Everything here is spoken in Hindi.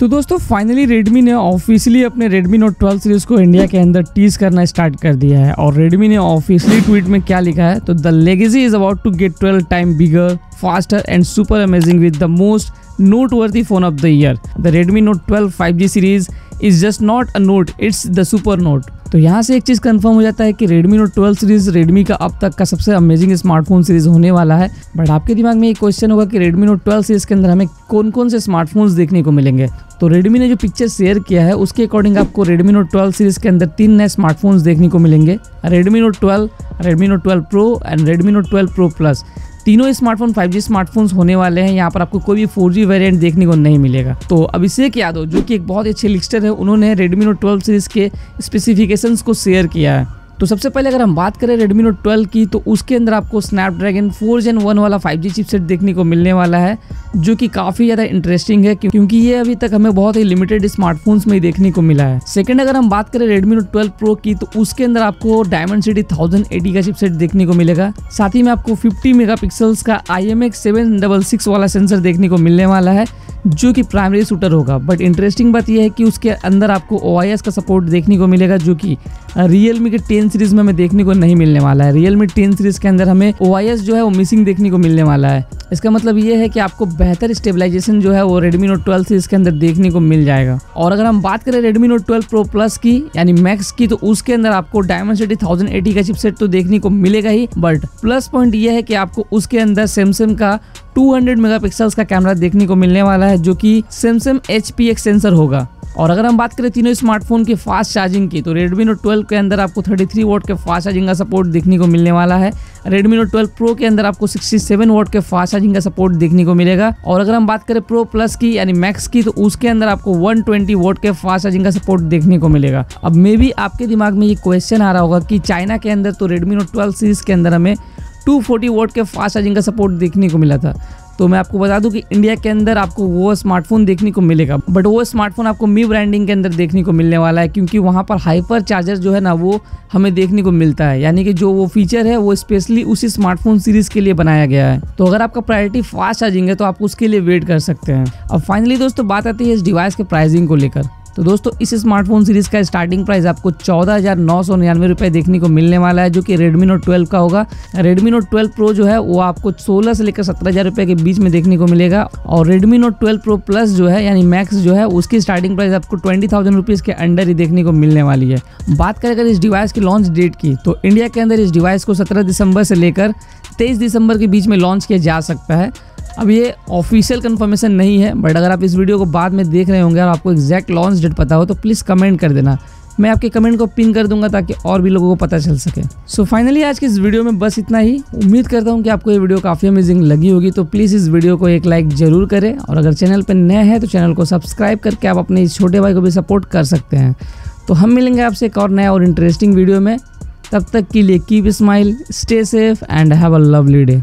तो दोस्तों फाइनली Redmi ने ऑफिशियली अपने Redmi Note 12 सीरीज़ को इंडिया के अंदर टीज करना स्टार्ट कर दिया है। और Redmi ने ऑफिशियली ट्वीट में क्या लिखा है? तो the legacy is about to get 12 time bigger faster and super amazing with the most noteworthy phone of the year the Redmi Note 12 5G series is just not a note it's the super note तो यहाँ से एक चीज़ कंफर्म हो जाता है कि Redmi Note 12 सीरीज़ Redmi का अब तक का सबसे अमेजिंग स्मार्टफ़ोन सीरीज़ होने वाला है। बट आपके दिमाग में एक क्वेश्चन होगा कि Redmi Note 12 सीरीज़ के अंदर हमें कौन कौन से स्मार्टफोन्स देखने को मिलेंगे? तो Redmi ने जो पिक्चर शेयर किया है उसके अकॉर्डिंग आपको Redmi Note 12 सीरीज़ के अंदर तीन नए स्मार्टफोन्स देखने को मिलेंगे। Redmi Note 12, Redmi Note 12 Pro and Redmi Note 12 Pro Plus तीनों स्मार्टफ़ोन 5G स्मार्टफोन्स होने वाले हैं। यहाँ पर आपको कोई भी 4G वेरिएंट देखने को नहीं मिलेगा। तो अभिषेक यादव, जो कि एक बहुत अच्छे लिस्टर है, उन्होंने रेडमी नोट ट्वेल्व सीरीज़ के स्पेसिफिकेशंस को शेयर किया है। तो सबसे पहले अगर हम बात करें Redmi Note 12 की तो उसके अंदर आपको Snapdragon 4 Gen 1 वाला 5G चिपसेट देखने को मिलने वाला है, जो कि काफ़ी ज़्यादा इंटरेस्टिंग है क्योंकि ये अभी तक हमें बहुत ही लिमिटेड स्मार्टफोन्स में ही देखने को मिला है। सेकंड अगर हम बात करें Redmi Note 12 Pro की तो उसके अंदर आपको Dimensity 1080 का चिपसेट देखने को मिलेगा। साथ ही में आपको 50 मेगापिक्सल्स का IMX766 वाला सेंसर देखने को मिलने वाला है, जो कि प्राइमरी शूटर होगा। बट इंटरेस्टिंग बात यह है कि उसके अंदर आपको OIS का सपोर्ट देखने को मिलेगा, जो कि रियल मी के टेन सीरीज़ में हमें देखने को नहीं मिलने वाला है। रियल मी टेन सीरीज़ के अंदर हमें OIS जो है वो मिसिंग देखने को मिलने वाला है। इसका मतलब ये है कि आपको बेहतर स्टेबलाइजेशन जो है वो Redmi Note 12 सीरीज़ के अंदर देखने को मिल जाएगा। और अगर हम बात करें Redmi Note 12 Pro Plus की, यानी मैक्स की तो उसके अंदर आपको Dimensity 1080 का चिपसेट तो देखने को मिलेगा ही। बट प्लस पॉइंट ये है कि आपको उसके अंदर सैमसंग का 200 मेगापिक्सल्स का कैमरा देखने को मिलने वाला है, जो कि सैमसंग एच सेंसर होगा। और अगर हम बात करें तीनों स्मार्टफ़ोन के फास्ट चार्जिंग की तो Redmi Note 12 के अंदर आपको 33 वोट के फास्ट चार्जिंग का सपोर्ट देखने को मिलने वाला है। Redmi Note 12 Pro के अंदर आपको 67 वोट के फास्ट चार्जिंग का सपोर्ट देखने को मिलेगा। और अगर हम बात करें Pro Plus की, यानी Max की तो उसके अंदर आपको 120 वोट के फास्ट चार्जिंग का सपोर्ट देखने को मिलेगा। अब मे भी आपके दिमाग में ये क्वेश्चन आ रहा होगा कि चाइना के अंदर तो Redmi Note 12 सीरीज़ के अंदर हमें 240 वोट के फास्ट चार्जिंग का सपोर्ट देखने को मिला था। तो मैं आपको बता दूँ कि इंडिया के अंदर आपको वो स्मार्टफ़ोन देखने को मिलेगा। बट वो स्मार्टफ़ोन आपको मी ब्रांडिंग के अंदर देखने को मिलने वाला है, क्योंकि वहाँ पर हाइपर चार्जर जो है ना, वो हमें देखने को मिलता है। यानी कि जो वो फीचर है, वो स्पेशली उसी स्मार्टफ़ोन सीरीज़ के लिए बनाया गया है। तो अगर आपका प्रायोरिटी फास्ट चार्जिंग है तो आप उसके लिए वेट कर सकते हैं। अब फाइनली दोस्तों, बात आती है इस डिवाइस के प्राइसिंग को लेकर। तो दोस्तों, इस स्मार्टफ़ोन सीरीज़ का स्टार्टिंग प्राइस आपको चौदह हज़ार नौ सौ निन्यानवे रुपए देखने को मिलने वाला है, जो कि Redmi Note 12 का होगा। Redmi Note 12 Pro जो है, वो आपको 16 से लेकर सत्रह हज़ार रुपए के बीच में देखने को मिलेगा। और Redmi Note 12 Pro Plus जो है, यानी Max जो है, उसकी स्टार्टिंग प्राइस आपको ट्वेंटी थाउज़ेंड रुपीज़ के अंडर ही देखने को मिलने वाली है। बात करें अगर इस डिवाइस की लॉन्च डेट की तो इंडिया के अंदर इस डिवाइस को सत्रह दिसंबर से लेकर तेईस दिसंबर के बीच में लॉन्च किया जा सकता है। अब ये ऑफिशियल कंफर्मेशन नहीं है बट अगर आप इस वीडियो को बाद में देख रहे होंगे और आपको एग्जैक्ट लॉन्च डेट पता हो तो प्लीज़ कमेंट कर देना। मैं आपके कमेंट को पिन कर दूँगा ताकि और भी लोगों को पता चल सके। सो so फाइनली आज की इस वीडियो में बस इतना ही। उम्मीद करता हूँ कि आपको ये वीडियो काफ़ी अमेजिंग लगी होगी तो प्लीज़ इस वीडियो को एक लाइक ज़रूर करें। और अगर चैनल पर नए हैं तो चैनल को सब्सक्राइब करके आप अपने इस छोटे भाई को भी सपोर्ट कर सकते हैं। तो हम मिलेंगे आपसे एक और नया और इंटरेस्टिंग वीडियो में। तब तक के लिए keep smile stay safe and have a lovely day